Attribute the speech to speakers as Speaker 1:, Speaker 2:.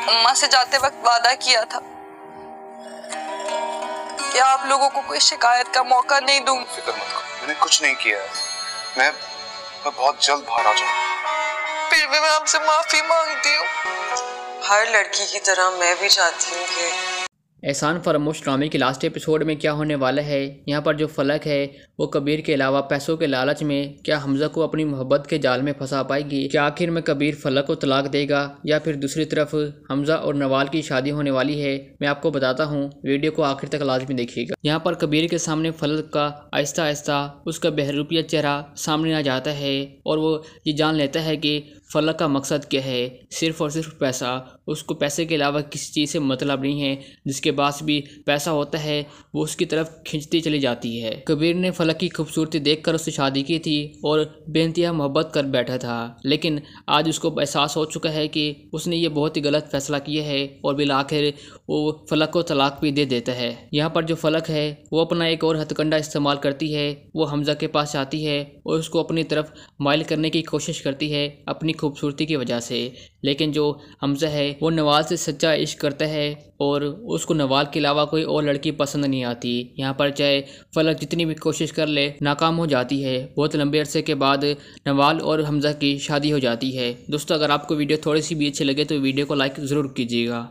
Speaker 1: अम्मा से जाते वक्त वादा किया था कि आप लोगों को कोई शिकायत का मौका नहीं दूँगी।
Speaker 2: फ़िक्र मत करो मैंने कुछ नहीं किया है। मैं मैं बहुत जल्द बाहर आ जाऊँगा।
Speaker 1: फिर भी मैं आपसे माफ़ी मांगती हूँ।
Speaker 3: हर लड़की की तरह मैं भी चाहती हूँ कि
Speaker 4: एहसान फरामोश ड्रामे के लास्ट एपिसोड में क्या होने वाला है? यहाँ पर जो फलक है वो कबीर के अलावा पैसों के लालच में क्या हमजा को अपनी मोहब्बत के जाल में फंसा पाएगी? क्या आखिर में कबीर फलक को तलाक देगा या फिर दूसरी तरफ़ हमजा और नवाल की शादी होने वाली है? मैं आपको बताता हूँ, वीडियो को आखिर तक लाजमी देखिएगा। यहाँ पर कबीर के सामने फलक का आहिस्ता आहिस्ता उसका बहरूपिया चेहरा सामने आ जाता है और वो ये जान लेता है कि फलक का मकसद क्या है। सिर्फ़ और सिर्फ़ पैसा। उसको पैसे के अलावा किसी चीज़ से मतलब नहीं है, जिसके पास भी पैसा होता है, वो उसकी तरफ़ खींचती चली जाती है। कबीर ने फलक की खूबसूरती देखकर उससे शादी की थी और बेनतिया मोहब्बत कर बैठा था। लेकिन आज उसको एहसास हो चुका है कि उसने ये बहुत ही गलत फैसला किया है और बिल आखिर वो फलक को तलाक भी दे देता है। यहाँ पर जो फलक है, वो अपना एक और हथकंडा इस्तेमाल करती है। वो हमजा के पास आती है और उसको अपनी तरफ़ माइल करने की कोशिश करती है अपनी खूबसूरती की वजह से। लेकिन जो हमजा है, वो नवाज़ से सच्चा इश्क करता है और उसको नवाल के अलावा कोई और लड़की पसंद नहीं आती। यहाँ पर चाहे फलक जितनी भी कोशिश कर ले, नाकाम हो जाती है। बहुत लंबे अरसे के बाद नवाल और हमजा की शादी हो जाती है। दोस्तों, अगर आपको वीडियो थोड़ी सी भी अच्छी लगे तो वीडियो को लाइक ज़रूर कीजिएगा।